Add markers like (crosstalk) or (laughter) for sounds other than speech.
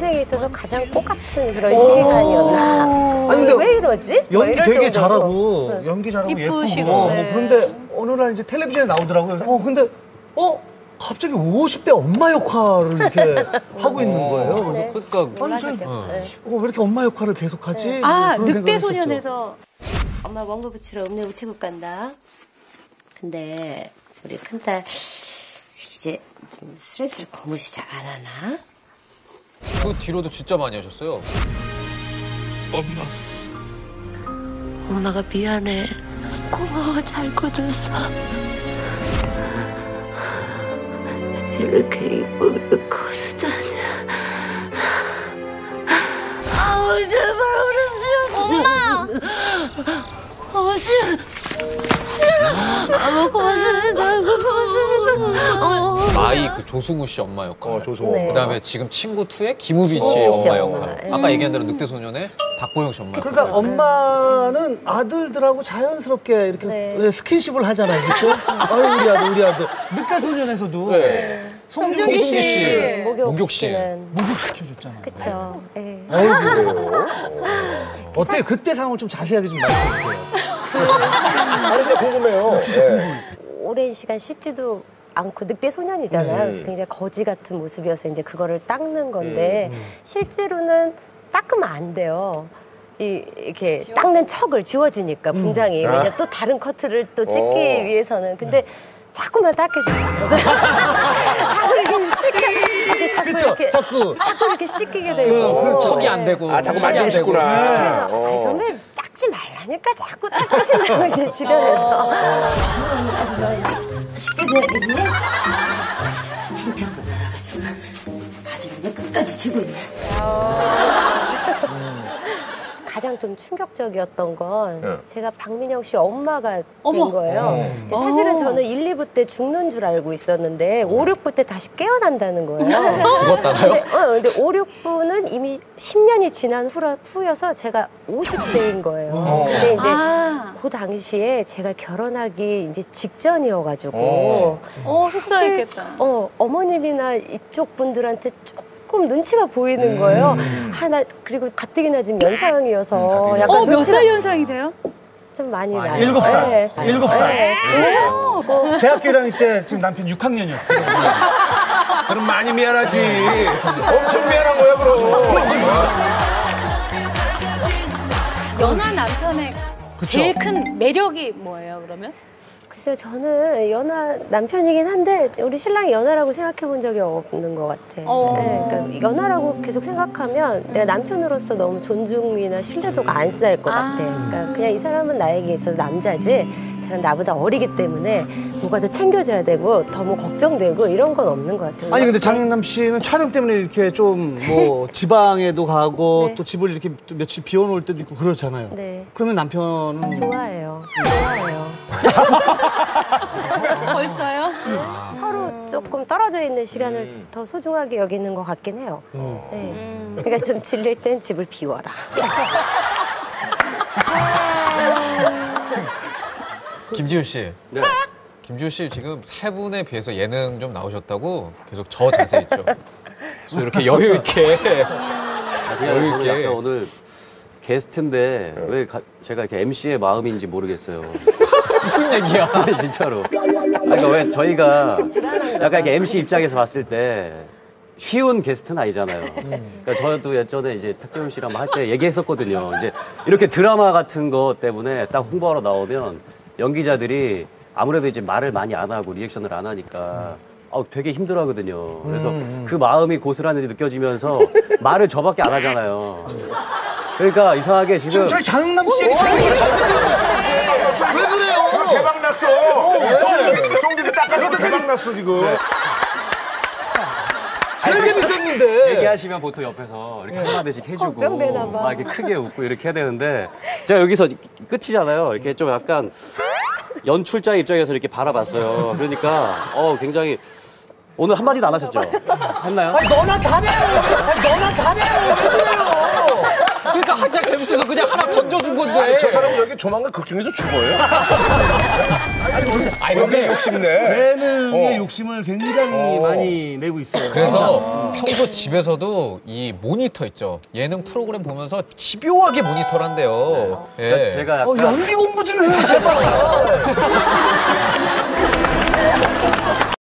인생에 있어서 가장 똑같은 그런 시간이었나. 아니, 근데 왜 이러지? 뭐 연기 이럴 되게 정도로. 잘하고 연기 잘하고 예쁘고 이쁘시고, 뭐 네. 그런데 어느 날 이제 텔레비전에 나오더라고요. 그래서 어 근데 어 갑자기 50대 엄마 역할을 이렇게 (laughs) 하고 있는 거예요. 네. 그래서 그러니까 아니, 저, 몰랐겠다. 네. 어, 왜 이렇게 엄마 역할을 계속하지? 아, 뭐 그런 늑대 생각을 했었죠. 소년에서 엄마 원고 붙이러 읍내 우체국 간다. 근데 우리 큰딸 이제 좀 슬슬 공부 시작 안 하나? 그 뒤로도 진짜 많이 하셨어요. 엄마가 미안해. 고마워 잘 커졌어. 이렇게 이쁘게 커주다냐. 아우 제발 우리 수영. 엄마. 어 수영. 수영. 아우 고맙습니다. 아이고, 고맙습니다. 어. 아이 그 조승우 씨 엄마 역할. 어, 조성호. 네. 그다음에 지금 친구 2의 김우빈 씨의 김우빈 씨 엄마 엄마. 역할. 예. 아까 얘기한 대로 늑대 소년의 박보영 씨 엄마 역할. 그러니까 엄마는 아들들하고 자연스럽게 이렇게 네. 왜 스킨십을 하잖아요, 그렇죠? 아유 (laughs) 우리 아들, 우리 아들. 늑대 소년에서도 네. 송중기 송중기 씨. 씨. 목욕 씨. 목욕시키는. 목욕 시켜줬잖아요. 그쵸. 네. 아이고. 어때요? 그때 상황을 좀 자세하게 좀 말씀해 주세요. 아니, 근데 궁금해요. 네. 오랜 시간 씻지도 않고 늑대 소년이잖아요. 그래서 굉장히 거지 같은 모습이어서 이제 그거를 닦는 건데 실제로는 닦으면 안 돼요. 이, 이렇게 닦는 척을 지워주니까 분장이 왜냐 또 다른 커트를 또 찍기 어. 위해서는 근데 자꾸만 닦게 돼요. (laughs) 자꾸 이렇게 씻게 자꾸 그쵸? 이렇게 자꾸. 자꾸 이렇게 씻기게 되고 그렇죠. 척이 안 되고. 아, 자꾸 되고. 만지시구나. 그래서 어. 아이 선배 닦지 말라니까 자꾸 닦으신다고 이제 주변에서 창피하고 날아가지고 왜 끝까지 쥐고 있네. 가장 좀 충격적이었던 건 네. 제가 박민영 씨 엄마가 된 어머. 거예요. 근데 사실은 저는 1, 2부 때 죽는 줄 알고 있었는데 5, 6부 때 다시 깨어난다는 거예요. (laughs) 죽었다가요? 근데, 어, 근데 5, 6부는 이미 10년이 지난 후라, 후여서 제가 50대인 거예요. 근데 이제 아, 그 당시에 제가 결혼하기 이제 직전이어가지고 어, 사실. 어, 어머님이나 이쪽 분들한테 조금 눈치가 보이는 거예요. 하나 그리고 가뜩이나 지금 연상이어서 약간 어, 몇 눈치가 살 연상이세요? 좀 많이. 나요. 일곱 살. 네. 일곱 살. 네. 대학교 1학년 때 지금 남편 6학년이었어요. 그럼 많이 미안하지. 엄청 미안한 거야, 그럼. 연하 남편의 제일 큰 매력이 뭐예요, 그러면? 글쎄요, 저는 연하 남편이긴 한데 우리 신랑이 연하라고 생각해 본 적이 없는 것 같아. 어. 네, 그러니까 연하라고 계속 생각하면 내가 남편으로서 너무 존중이나 신뢰도가 안 쌓일 것 아. 같아. 그러니까 그냥 이 사람은 나에게 있어서 남자지. 그냥 나보다 어리기 때문에 뭐가 더 챙겨줘야 되고 더 뭐 걱정되고 이런 건 없는 것 같아요. 아니 근데 장영남 씨는 촬영 때문에 이렇게 좀 뭐 (laughs) 지방에도 가고 네. 또 집을 이렇게 또 며칠 비워놓을 때도 있고 그렇잖아요. 네. 그러면 남편은 좋아해요. 좋아해요. (laughs) 벌써요? 서로 조금 떨어져 있는 시간을 더 소중하게 여기는 것 같긴 해요. 네. 그러니까 좀 질릴 땐 집을 비워라. (laughs) 김지효 씨. 네. 김지효 씨 지금 세 분에 비해서 예능 좀 나오셨다고 계속 저 자세 있죠. 그래서 이렇게 여유 있게 아, 여유 있게. 약간 오늘 게스트인데 왜 가- 제가 이렇게 MC의 마음인지 모르겠어요. 무슨 얘기야? 아니, (laughs) 진짜로. 아니, 그러니까 왜 저희가 약간 이렇게 MC 입장에서 봤을 때 쉬운 게스트는 아니잖아요. 그러니까 저도 예전에 이제 탁재훈 씨랑 할 때 얘기했었거든요. 이제 이렇게 드라마 같은 거 때문에 딱 홍보하러 나오면 연기자들이 아무래도 이제 말을 많이 안 하고 리액션을 안 하니까 어, 되게 힘들어 하거든요. 그래서 그 마음이 고스란히 느껴지면서 말을 저밖에 안 하잖아요. 그러니까 이상하게 지금 지금 저희 장영남 씨 얘기 잘왜 그래요? 대박 났어. 송기도 닦아서 대박 났어, 지금. 제일 재밌었는데. 얘기하시면 보통 옆에서 이렇게 한마디씩 해주고 걱정되나 봐. 막 이렇게 크게 웃고 이렇게 해야 되는데 제가 여기서 끝이잖아요. 이렇게 좀 약간 연출자 입장에서 이렇게 바라봤어요. 그러니까 어 굉장히 오늘 한마디도 안 하셨죠? 했나요? 아니 너나 잘해. 아니 너나 잘해. 그러니까 한참 재밌어서 그냥 하나 더 던져준 건데. 아니, 저 사람은 여기 조만간 극중에서 죽어요. (laughs) 원래 아, 원래 욕심내. 내능의 어. 욕심을 굉장히 어. 많이 내고 있어요. 그래서 아. 평소 집에서도 이 모니터 있죠. 예능 프로그램 보면서 집요하게 모니터를 한대요. 네. 예. 제가 어, 약간... 어, 연기 공부 좀 해요, 제발. (laughs)